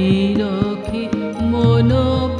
নিরখে মনোব